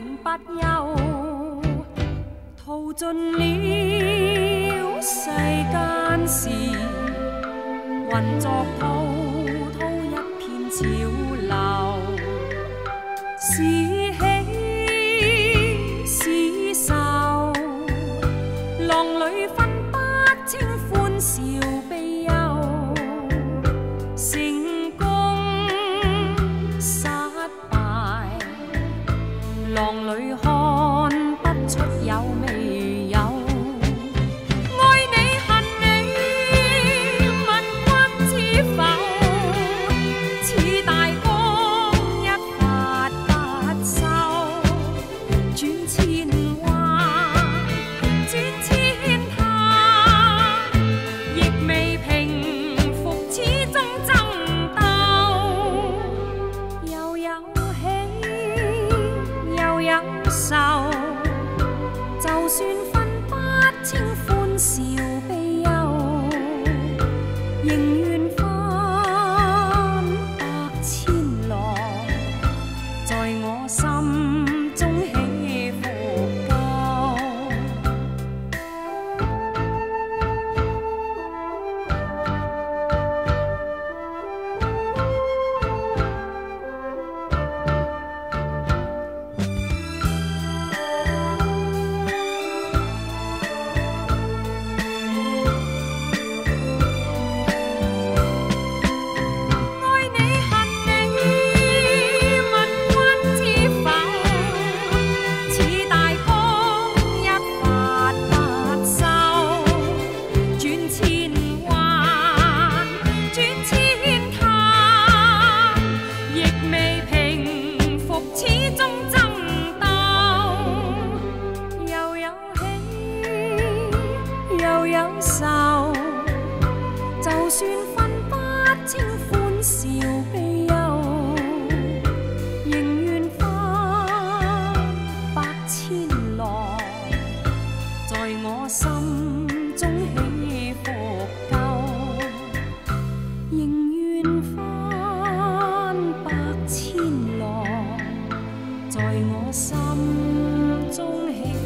情不休，淘尽了世间事，混作滔滔一片潮流。是喜是愁，浪里分不清欢笑。浪里愁。就算分不清欢笑受，就算分不清歡笑悲憂，仍願花百千浪，在我心中起伏夠，仍願翻百千浪，在我心中起。